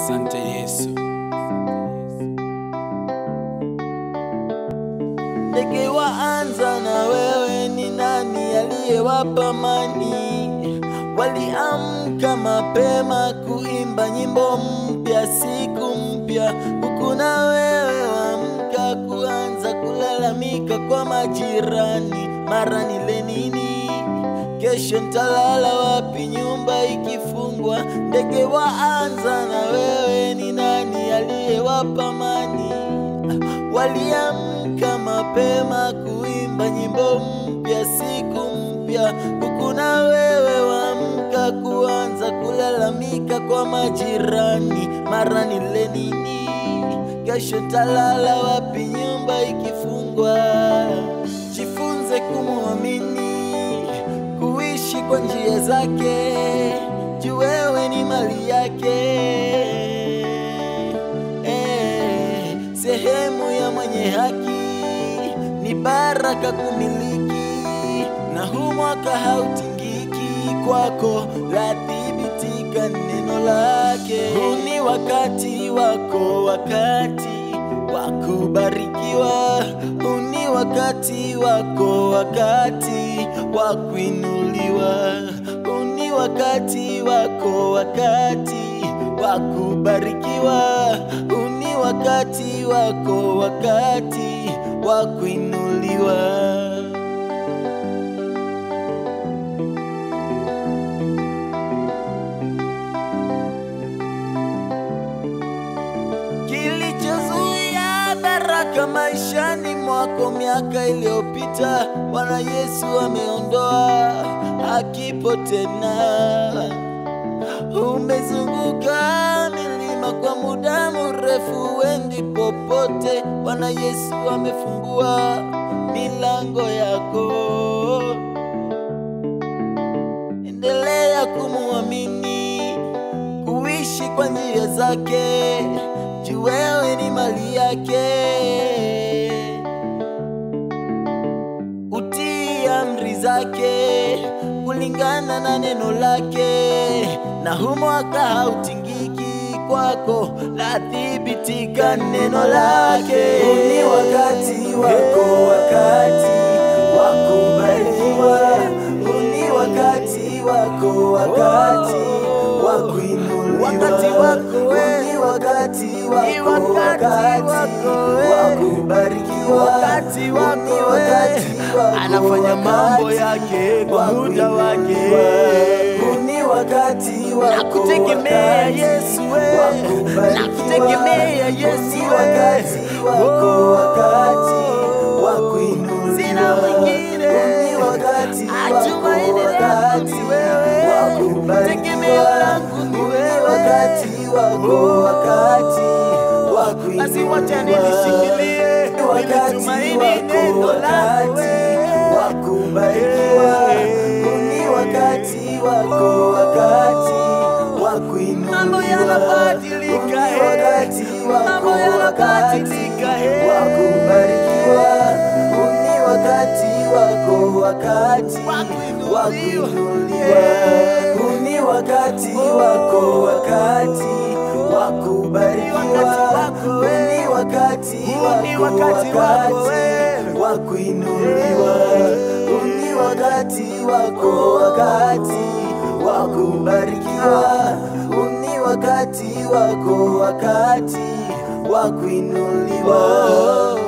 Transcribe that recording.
Asante Yesu. Ndege waanza na wewe, ni nani aliyewapa amani? Waliamka mapema kuimba nyimbo mpya, siku mpya, huku na wewe waamka kuanza kulalamika kwa majirani, mara nile nini? Kesho ntalala wapi? Nyumba ikifungwa, ndege waanza na wewe, ni nani aliyewapa mani? Waliamka mapema kuimba nyimbo mpya, siku mpya, huku na wewe waamka kuanza kulalamika kwa majirani, mara nile nini? Kesho ntalala wapi? Nyumba ikifungwa. Jifunze kumwamini, kwa njia zake, juu wewe ni mali yake. Eh, sehemu ya mwenye haki ni baraka kumiliki, na huu mwaka hautingiki kwako, lathibitika neno lake. Huu ni wakati wako, wakati wa kubarikiwa. Huu ni wakati wako, wakati wa kuinuliwa. Wakati wako, wakati wa kubarikiwa. Huu ni wakati wako, wakati wa kuinuliwa. Maishani mwako miaka iliyopita, Bwana Yesu ameondoa, hakipo tena. Umezunguka milima kwa muda mrefu, wendi popote, Bwana Yesu amefungua milango yako. Endelea kumwamini, kuishi kwa njia zake, juu wewe ni mali yake. Utii amri zake kulingana na neno lake, na humo akahautingiki kwako, lathibitika neno lake. Ni wakati wako, wakati wa. Wako, wakati wa kubarikiwa. Wakati wako Anafanya mambo yake kwa muda wake. Wakati wako, Nakutegemea Yesu. Nakutegemea Yesu we. wakati wako, Oh. wakati wa kuinuliwa. Sina mwingine. Wakati wako, langu ni wewe. Tegemeo langu ni wewe. wakati wako, wacha anisikilie, nilishikilie, nilitumaini neno lako wakati wewe. wa kubarikiwa. Huu ni wakati wako, wakati wa kuinuliwa. Mambo yanabadilika, eh. wakati wako, wakati eh. wa kubarikiwa. Ni wakati wako, wakati Wa kuinuliwa. ni wakati wako, wakati wa kubarikiwa. Wakati wako, wakati wa kuinuliwa. Ni wakati wako, wakati wa kubarikiwa. Ni wakati wako, wakati wa kuinuliwa.